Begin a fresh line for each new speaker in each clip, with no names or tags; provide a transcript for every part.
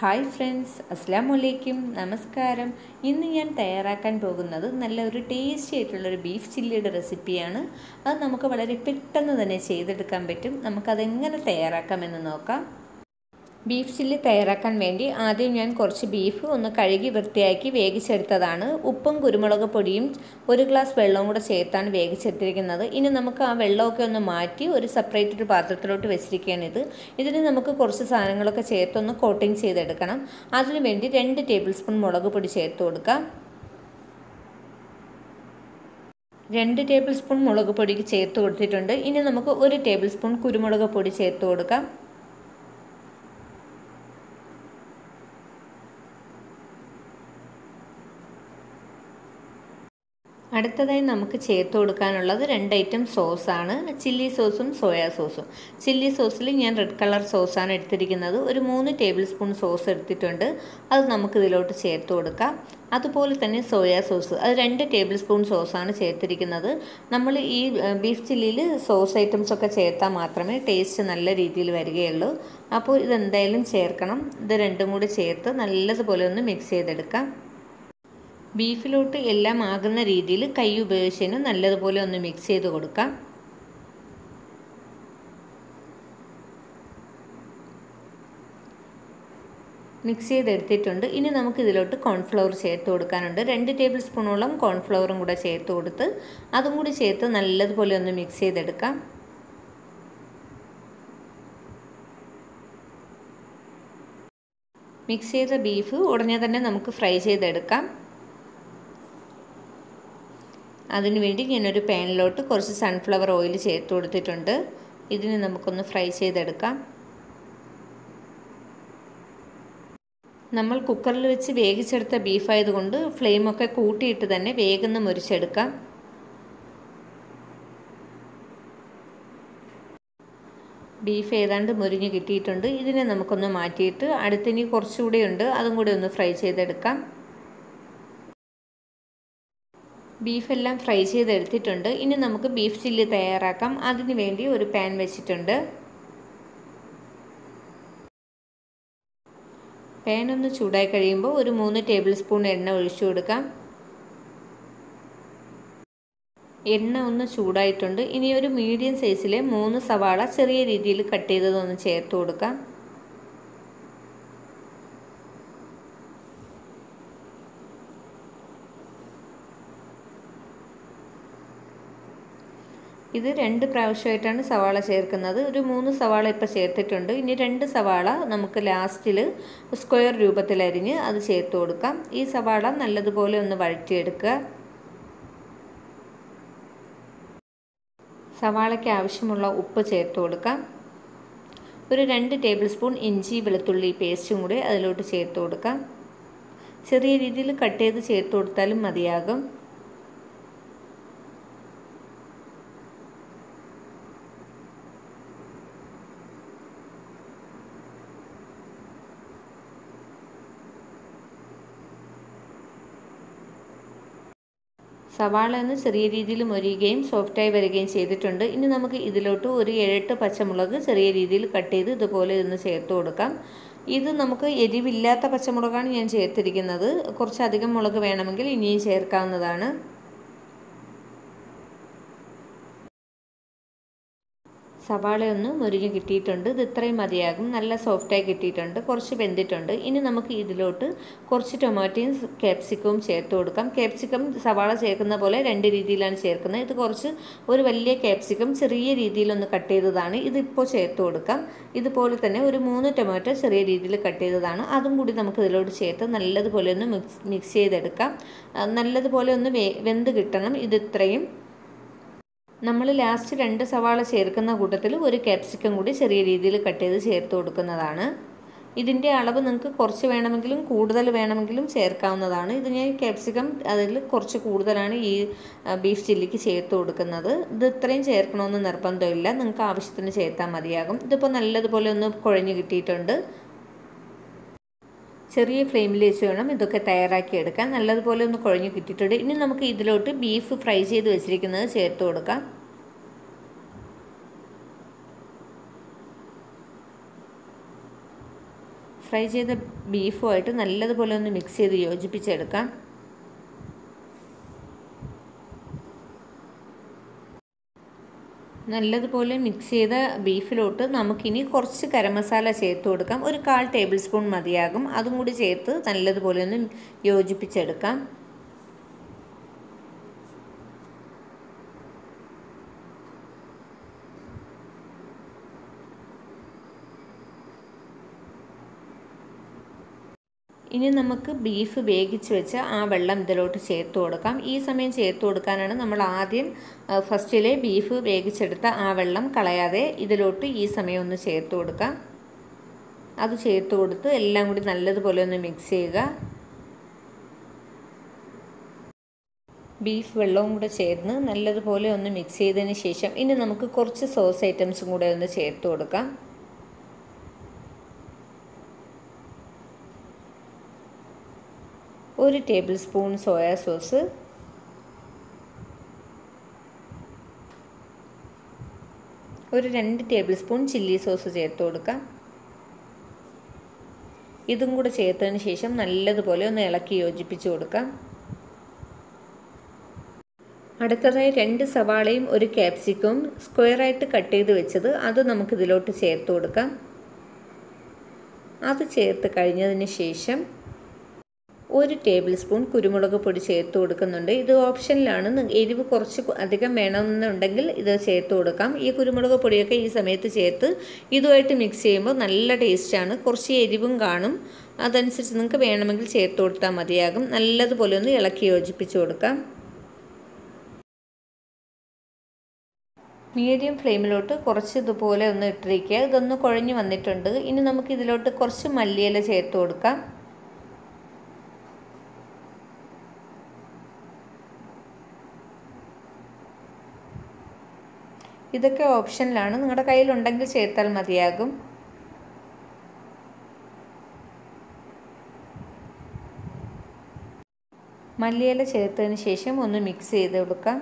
Hi friends അസ്സാം വലൈക്കും നമസ്കാരം. ഇന്ന് ഞാൻ തയ്യാറാക്കാൻ പോകുന്നത് നല്ല ഒരു ടേസ്റ്റി ആയിട്ടുള്ളൊരു ബീഫ് ചില്ലിയുടെ റെസിപ്പിയാണ്. അത് നമുക്ക് വളരെ പെട്ടെന്ന് തന്നെ ചെയ്തെടുക്കാൻ പറ്റും. നമുക്കതെങ്ങനെ തയ്യാറാക്കാമെന്ന് നോക്കാം. ബീഫ് ചില്ലി തയ്യാറാക്കാൻ വേണ്ടി ആദ്യം ഞാൻ കുറച്ച് ബീഫ് ഒന്ന് കഴുകി വൃത്തിയാക്കി വേവിച്ചെടുത്തതാണ്. ഉപ്പും കുരുമുളക് പൊടിയും ഒരു ഗ്ലാസ് വെള്ളവും കൂടെ ചേർത്താണ് വേവിച്ചെടുത്തിരിക്കുന്നത്. ഇനി നമുക്ക് ആ വെള്ളമൊക്കെ ഒന്ന് മാറ്റി ഒരു സെപ്പറേറ്റ് ഒരു പാത്രത്തിലോട്ട് വെച്ചിരിക്കുകയാണ് ഇത്. ഇതിന് നമുക്ക് കുറച്ച് സാധനങ്ങളൊക്കെ ചേർത്തൊന്ന് കോട്ടിങ് ചെയ്തെടുക്കണം. അതിനു വേണ്ടി രണ്ട് ടേബിൾ സ്പൂൺ മുളക് പൊടി ചേർത്ത് കൊടുക്കാം. രണ്ട് ടേബിൾ സ്പൂൺ മുളക് പൊടിക്ക് ചേർത്ത് കൊടുത്തിട്ടുണ്ട്. ഇനി നമുക്ക് ഒരു ടേബിൾ സ്പൂൺ കുരുമുളക് പൊടി ചേർത്ത് കൊടുക്കാം. അടുത്തതായി നമുക്ക് ചേർത്ത് കൊടുക്കാനുള്ളത് രണ്ട് ഐറ്റം സോസാണ് ചില്ലി സോസും സോയാ സോസും ചില്ലി സോസിൽ ഞാൻ റെഡ് കളർ സോസാണ് എടുത്തിരിക്കുന്നത്. ഒരു മൂന്ന് ടേബിൾ സ്പൂൺ സോസ് എടുത്തിട്ടുണ്ട്. അത് നമുക്ക് ഇതിലോട്ട് ചേർത്ത് കൊടുക്കാം. അതുപോലെ തന്നെ സോയാ സോസ് അത് രണ്ട് ടേബിൾ സ്പൂൺ സോസാണ് ചേർത്തിരിക്കുന്നത്. നമ്മൾ ഈ ബീഫ് ചില്ലിയിൽ സോസ് ഐറ്റംസ് ഒക്കെ ചേർത്താൽ മാത്രമേ ടേസ്റ്റ് നല്ല രീതിയിൽ വരികയുള്ളൂ. അപ്പോൾ ഇതെന്തായാലും ചേർക്കണം. ഇത് രണ്ടും കൂടി ചേർത്ത് നല്ലതുപോലെ ഒന്ന് മിക്സ് ചെയ്തെടുക്കാം. ബീഫിലോട്ട് എല്ലാം ആകുന്ന രീതിയിൽ കൈ ഉപയോഗിച്ചതിന് നല്ലതുപോലെ ഒന്ന് മിക്സ് ചെയ്ത് കൊടുക്കാം. മിക്സ് ചെയ്തെടുത്തിട്ടുണ്ട്. ഇനി നമുക്ക് ഇതിലോട്ട് കോൺഫ്ലവർ ചേർത്ത് കൊടുക്കാനുണ്ട്. രണ്ട് ടേബിൾ സ്പൂണോളം കോൺഫ്ലവറും കൂടെ ചേർത്ത് കൊടുത്ത് അതും കൂടി ചേർത്ത് നല്ലതുപോലെ ഒന്ന് മിക്സ് ചെയ്തെടുക്കാം. മിക്സ് ചെയ്ത ബീഫ് ഉടനെ തന്നെ നമുക്ക് ഫ്രൈ ചെയ്തെടുക്കാം. അതിനുവേണ്ടി ഞാനൊരു പാനിലോട്ട് കുറച്ച് സൺഫ്ലവർ ഓയിൽ ചേർത്ത് കൊടുത്തിട്ടുണ്ട്. ഇതിനെ നമുക്കൊന്ന് ഫ്രൈ ചെയ്തെടുക്കാം. നമ്മൾ കുക്കറിൽ വെച്ച് വേവിച്ചെടുത്ത ബീഫായതുകൊണ്ട് ഫ്ലെയിമൊക്കെ കൂട്ടിയിട്ട് തന്നെ വേഗം മുരിച്ചെടുക്കാം. ബീഫ് ഏതാണ്ട് മുരിഞ്ഞ് കിട്ടിയിട്ടുണ്ട്. ഇതിനെ നമുക്കൊന്ന് മാറ്റിയിട്ട് അടുത്തിനി കുറച്ചുകൂടെ ഉണ്ട്. അതും കൂടി ഒന്ന് ഫ്രൈ ചെയ്തെടുക്കാം. ബീഫെല്ലാം ഫ്രൈ ചെയ്തെടുത്തിട്ടുണ്ട്. ഇനി നമുക്ക് ബീഫ് ചില്ലി തയ്യാറാക്കാം. അതിന് വേണ്ടി ഒരു പാൻ വെച്ചിട്ടുണ്ട്. പാൻ ഒന്ന് ചൂടായി കഴിയുമ്പോൾ ഒരു മൂന്ന് ടേബിൾ സ്പൂൺ എണ്ണ ഒഴിച്ചു കൊടുക്കാം. എണ്ണ ഒന്ന് ചൂടായിട്ടുണ്ട്. ഇനി ഒരു മീഡിയം സൈസിലെ മൂന്ന് സവാള ചെറിയ രീതിയിൽ കട്ട് ചെയ്തതൊന്ന് ചേർത്ത് കൊടുക്കാം. ഇത് രണ്ട് പ്രാവശ്യമായിട്ടാണ് സവാള ചേർക്കുന്നത്. ഒരു മൂന്ന് സവാള ഇപ്പോൾ ചേർത്തിട്ടുണ്ട്. ഇനി രണ്ട് സവാള നമുക്ക് ലാസ്റ്റിൽ സ്ക്വയർ രൂപത്തിൽ അരിഞ്ഞ് അത് ചേർത്ത് കൊടുക്കാം. ഈ സവാള നല്ലതുപോലെ ഒന്ന് വഴറ്റിയെടുക്കുക. സവാളയ്ക്ക് ആവശ്യമുള്ള ഉപ്പ് ചേർത്ത് കൊടുക്കാം. ഒരു രണ്ട് ടേബിൾ സ്പൂൺ ഇഞ്ചി വെളുത്തുള്ളി പേസ്റ്റും കൂടി അതിലോട്ട് ചേർത്ത് കൊടുക്കാം. ചെറിയ രീതിയിൽ കട്ട് ചെയ്ത് ചേർത്ത് കൊടുത്താലും മതിയാകും. സവാള എന്ന് ചെറിയ രീതിയിൽ മൊരിയുകയും സോഫ്റ്റായി വരികയും ചെയ്തിട്ടുണ്ട്. ഇനി നമുക്ക് ഇതിലോട്ട് ഒരു ഏഴെട്ട് പച്ചമുളക് ചെറിയ രീതിയിൽ കട്ട് ചെയ്ത് ഇതുപോലെ ഇതൊന്ന് ചേർത്ത് കൊടുക്കാം. ഇത് നമുക്ക് എരിവില്ലാത്ത പച്ചമുളകാണ് ഞാൻ ചേർത്തിരിക്കുന്നത്. കുറച്ചധികം മുളക് വേണമെങ്കിൽ ഇനിയും ചേർക്കാവുന്നതാണ്. സവാള ഒന്ന് മുരിഞ്ഞ് കിട്ടിയിട്ടുണ്ട്. ഇത് ഇത്രയും മതിയാകും. നല്ല സോഫ്റ്റായി കിട്ടിയിട്ടുണ്ട്. കുറച്ച് വെന്തിട്ടുണ്ട്. ഇനി നമുക്ക് ഇതിലോട്ട് കുറച്ച് ടൊമാറ്റോയും ക്യാപ്സിക്കവും ചേർത്ത് കൊടുക്കാം. ക്യാപ്സിക്കം സവാള ചേർക്കുന്ന പോലെ രണ്ട് രീതിയിലാണ് ചേർക്കുന്നത്. ഇത് കുറച്ച് ഒരു വലിയ ക്യാപ്സിക്കം ചെറിയ രീതിയിലൊന്ന് കട്ട് ചെയ്തതാണ്. ഇതിപ്പോൾ ചേർത്ത് കൊടുക്കാം. ഇതുപോലെ തന്നെ ഒരു മൂന്ന് ടൊമാറ്റോ ചെറിയ രീതിയിൽ കട്ട് ചെയ്തതാണ്. അതും കൂടി നമുക്ക് ഇതിലോട്ട് ചേർത്ത് നല്ലതുപോലെ ഒന്ന് മിക്സ് മിക്സ് ചെയ്തെടുക്കാം. നല്ലതുപോലെ ഒന്ന് വെന്ത് കിട്ടണം. ഇത് ഇത്രയും. നമ്മൾ ലാസ്റ്റ് രണ്ട് സവാള ചേർക്കുന്ന കൂട്ടത്തിൽ ഒരു ക്യാപ്സിക്കം കൂടി ചെറിയ രീതിയിൽ കട്ട് ചെയ്ത് ചേർത്ത് കൊടുക്കുന്നതാണ്. ഇതിന്റെ അളവ് നിങ്ങൾക്ക് കുറച്ച് വേണമെങ്കിലും കൂടുതൽ വേണമെങ്കിലും ചേർക്കാവുന്നതാണ്. ഇത് ഞാൻ ക്യാപ്സിക്കം അതിൽ കുറച്ച് കൂടുതലാണ് ഈ ബീഫ് ചില്ലിക്ക് ചേർത്ത് കൊടുക്കുന്നത്. ഇത് ഇത്രയും ചേർക്കണമെന്ന് നിർബന്ധമില്ല. നിങ്ങൾക്ക് ആവശ്യത്തിന് ചേർത്താൽ മതിയാകും. ഇതിപ്പോൾ നല്ലതുപോലെ ഒന്ന് കുഴഞ്ഞു കിട്ടിയിട്ടുണ്ട്. ചെറിയ ഫ്ലെയിമിൽ വെച്ച് വേണം ഇതൊക്കെ തയ്യാറാക്കി എടുക്കാൻ. നല്ലതുപോലെ ഒന്ന് കുഴഞ്ഞ് കിട്ടിയിട്ടുണ്ട്. ഇനി നമുക്ക് ഇതിലോട്ട് ബീഫ് ഫ്രൈ ചെയ്ത് വെച്ചിരിക്കുന്നത് ചേർത്ത് കൊടുക്കാം. ഫ്രൈ ചെയ്ത ബീഫുമായിട്ട് നല്ലതുപോലെ ഒന്ന് മിക്സ് ചെയ്ത് യോജിപ്പിച്ചെടുക്കാം. നല്ലതുപോലെ മിക്സ് ചെയ്ത ബീഫിലോട്ട് നമുക്കിനി കുറച്ച് കരമസാല ചേർത്ത് കൊടുക്കാം. ഒരു കാൽ ടേബിൾ സ്പൂൺ മതിയാകും. അതും കൂടി ചേർത്ത് നല്ലതുപോലെ ഒന്ന് യോജിപ്പിച്ചെടുക്കാം. ഇനി നമുക്ക് ബീഫ് വേവിച്ച് വെച്ച് ആ വെള്ളം ഇതിലോട്ട് ചേർത്ത് കൊടുക്കാം. ഈ സമയം ചേർത്ത് കൊടുക്കാനാണ് നമ്മൾ ആദ്യം ഫസ്റ്റിലെ ബീഫ് വേവിച്ചെടുത്ത ആ വെള്ളം കളയാതെ ഇതിലോട്ട് ഈ സമയം ഒന്ന് ചേർത്ത് കൊടുക്കാം. അത് ചേർത്ത് കൊടുത്ത് എല്ലാം കൂടി നല്ലതുപോലെ ഒന്ന് മിക്സ് ചെയ്യുക. ബീഫ് വെള്ളവും കൂടെ ചേർന്ന് നല്ലതുപോലെ ഒന്ന് മിക്സ് ചെയ്തതിന് ശേഷം ഇനി നമുക്ക് കുറച്ച് സോസ് ഐറ്റംസും കൂടെ ഒന്ന് ചേർത്ത് കൊടുക്കാം. ഒരു ടേബിൾ സ്പൂൺ സോയാ സോസ്. ഒരു രണ്ട് ടേബിൾ സ്പൂൺ ചില്ലി സോസ് ചേർത്ത് കൊടുക്കാം. ഇതും കൂടെ ചേർത്തതിന് ശേഷം നല്ലതുപോലെ ഒന്ന് ഇളക്കി യോജിപ്പിച്ച് കൊടുക്കാം. അടുത്തതായി രണ്ട് സവാളയും ഒരു ക്യാപ്സിക്കവും സ്ക്വയറായിട്ട് കട്ട് ചെയ്ത് വെച്ചത് അത് നമുക്കിതിലോട്ട് ചേർത്ത് കൊടുക്കാം. അത് ചേർത്ത് കഴിഞ്ഞതിന് ശേഷം ഒരു ടേബിൾ സ്പൂൺ കുരുമുളക് പൊടി ചേർത്ത് കൊടുക്കുന്നുണ്ട്. ഇത് ഓപ്ഷനിലാണ്. എരിവ് കുറച്ച് അധികം വേണമെന്നുണ്ടെങ്കിൽ ഇത് ചേർത്ത് കൊടുക്കാം. ഈ കുരുമുളക് പൊടിയൊക്കെ ഈ സമയത്ത് ചേർത്ത് ഇതുമായിട്ട് മിക്സ് ചെയ്യുമ്പോൾ നല്ല ടേസ്റ്റാണ് കുറച്ച് എരിവും കാണും. അതനുസരിച്ച് നിങ്ങൾക്ക് വേണമെങ്കിൽ ചേർത്ത് കൊടുത്താൽ മതിയാകും. നല്ലതുപോലെ ഒന്ന് ഇളക്കി യോജിപ്പിച്ച് കൊടുക്കാം. മീഡിയം ഫ്ലെയിമിലോട്ട് കുറച്ച് ഇതുപോലെ ഒന്ന് ഇട്ടിരിക്കുക. ഇതൊന്ന് കുഴഞ്ഞു വന്നിട്ടുണ്ട്. ഇനി നമുക്ക് ഇതിലോട്ട് കുറച്ച് മല്ലിയില ചേർത്ത് കൊടുക്കാം. ഇതൊക്കെ ഓപ്ഷനിലാണ്. നിങ്ങളുടെ കയ്യിലുണ്ടെങ്കിൽ ചേർത്താൽ മതിയാകും. മല്ലിയില ചേർത്തതിന് ശേഷം ഒന്ന് മിക്സ് ചെയ്ത് കൊടുക്കാം.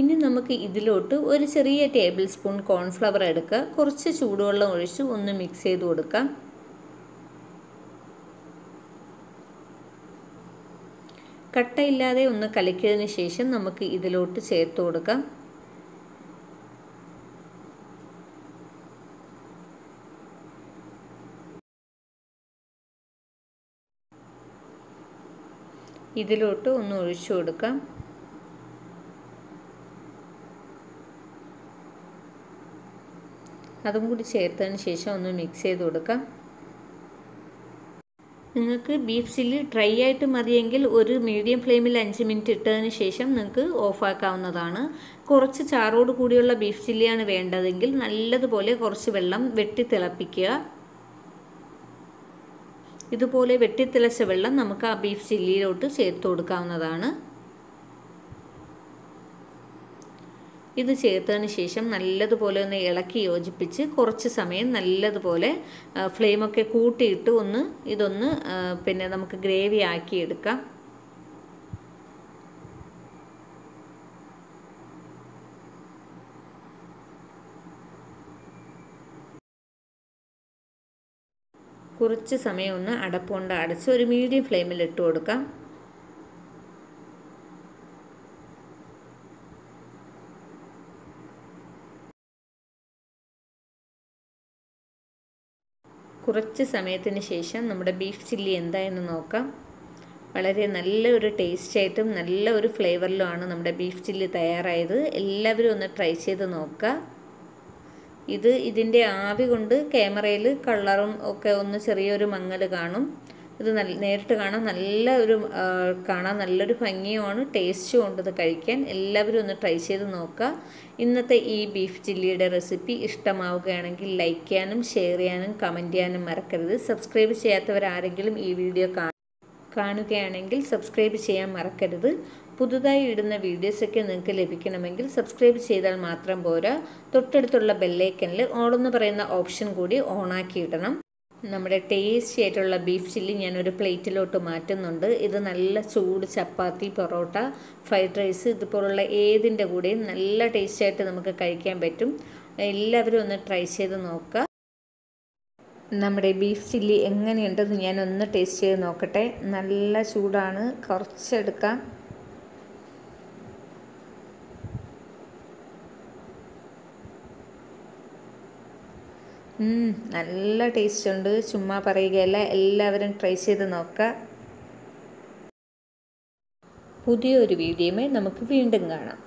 ഇനി നമുക്ക് ഇതിലോട്ട് ഒരു ചെറിയ ടേബിൾ സ്പൂൺ കോൺഫ്ലവർ എടുക്കുക. കുറച്ച് ചൂടുവെള്ളം ഒഴിച്ച് ഒന്ന് മിക്സ് ചെയ്ത് കൊടുക്കാം കട്ടയില്ലാതെ ഒന്ന് കലക്കിയതിന് ശേഷം നമുക്ക് ഇതിലോട്ട് ചേർത്ത് കൊടുക്കാം. ഇതിലോട്ട് ഒന്ന് ഒഴിച്ചു കൊടുക്കാം. അതും കൂടി ചേർത്തതിന് ശേഷം ഒന്ന് മിക്സ് ചെയ്ത് കൊടുക്കാം. നിങ്ങൾക്ക് ബീഫ് ചില്ലി ഡ്രൈ ആയിട്ട് മതിയെങ്കിൽ ഒരു മീഡിയം ഫ്ലെയിമിൽ അഞ്ച് മിനിറ്റ് ഇട്ടതിന് ശേഷം നിങ്ങൾക്ക് ഓഫാക്കാവുന്നതാണ് കുറച്ച് ചാറോട് കൂടിയുള്ള ബീഫ് ചില്ലിയാണ് വേണ്ടതെങ്കിൽ നല്ലതുപോലെ കുറച്ച് വെള്ളം വെട്ടി തിളപ്പിക്കുക. ഇതുപോലെ വെട്ടിത്തിളച്ച വെള്ളം നമുക്ക് ആ ബീഫ് ചില്ലിയിലോട്ട് ചേർത്ത് കൊടുക്കാവുന്നതാണ്. ഇത് ചേർത്തതിന് ശേഷം നല്ലതുപോലെ ഒന്ന് ഇളക്കി യോജിപ്പിച്ച് കുറച്ച് സമയം നല്ലതുപോലെ ഫ്ലെയിമൊക്കെ കൂട്ടിയിട്ട് ഒന്ന് ഇതൊന്ന് പിന്നെ നമുക്ക് ഗ്രേവി ആക്കി എടുക്കാം. കുറച്ച് സമയം ഒന്ന് അടപ്പുകൊണ്ട് അടച്ച് ഒരു മീഡിയം ഫ്ലെയിമിൽ ഇട്ട് കൊടുക്കാം. കുറച്ച് സമയത്തിന് ശേഷം നമ്മുടെ ബീഫ് ചില്ലി എന്തായെന്ന് നോക്കാം. വളരെ നല്ലൊരു ടേസ്റ്റായിട്ടും നല്ല ഒരു ഫ്ലേവറിലുമാണ് നമ്മുടെ ബീഫ് ചില്ലി തയ്യാറായത്. എല്ലാവരും ഒന്ന് ട്രൈ ചെയ്ത് നോക്കുക ഇത് ഇതിന്റെ ആവി കൊണ്ട് ക്യാമറയിൽ കളറും ഒക്കെ ഒന്ന് ചെറിയൊരു മങ്ങൽ കാണും. ഇത് നല്ല നേരിട്ട് കാണാൻ നല്ല ഒരു കാണാൻ നല്ലൊരു ഭംഗിയുമാണ്. ടേസ്റ്റും ഉണ്ട് ഇത് കഴിക്കാൻ എല്ലാവരും ഒന്ന് ട്രൈ ചെയ്ത് നോക്കുക ഇന്നത്തെ ഈ ബീഫ് ചില്ലിയുടെ റെസിപ്പി ഇഷ്ടമാവുകയാണെങ്കിൽ ലൈക്ക് ചെയ്യാനും ഷെയർ ചെയ്യാനും കമന്റ് ചെയ്യാനും മറക്കരുത്. സബ്സ്ക്രൈബ് ചെയ്യാത്തവരാരെങ്കിലും ഈ വീഡിയോ കാണുകയാണെങ്കിൽ സബ്സ്ക്രൈബ് ചെയ്യാൻ മറക്കരുത്. പുതുതായി ഇടുന്ന വീഡിയോസൊക്കെ നിങ്ങൾക്ക് ലഭിക്കണമെങ്കിൽ സബ്സ്ക്രൈബ് ചെയ്താൽ മാത്രം പോരാ. തൊട്ടടുത്തുള്ള ബെല്ലൈക്കനിൽ എന്ന് പറയുന്ന ഓപ്ഷൻ കൂടി ഓണാക്കി ഇടണം. നമ്മുടെ ടേസ്റ്റി ആയിട്ടുള്ള ബീഫ് ചില്ലി ഞാനൊരു പ്ലേറ്റിലോട്ട് മാറ്റുന്നുണ്ട്. ഇത് നല്ല ചൂട് ചപ്പാത്തി പൊറോട്ട ഫ്രൈഡ് റൈസ് ഇതുപോലുള്ള ഏതിന്റെ കൂടെയും നല്ല ടേസ്റ്റി ആയിട്ട് നമുക്ക് കഴിക്കാൻ പറ്റും. എല്ലാവരും ഒന്ന് ട്രൈ ചെയ്ത് നോക്കുക. നമ്മുടെ ബീഫ് ചില്ലി എങ്ങനെയുണ്ടെന്ന് ഞാനൊന്ന് ടേസ്റ്റ് ചെയ്ത് നോക്കട്ടെ. നല്ല ചൂടാണ്. കുറച്ചെടുക്കാം. നല്ല ടേസ്റ്റ് ഉണ്ട്. ചുമ്മാ പറയുകയല്ല എല്ലാവരും ട്രൈ ചെയ്ത് നോക്കുക പുതിയൊരു വീഡിയോമേ നമുക്ക് വീണ്ടും കാണാം.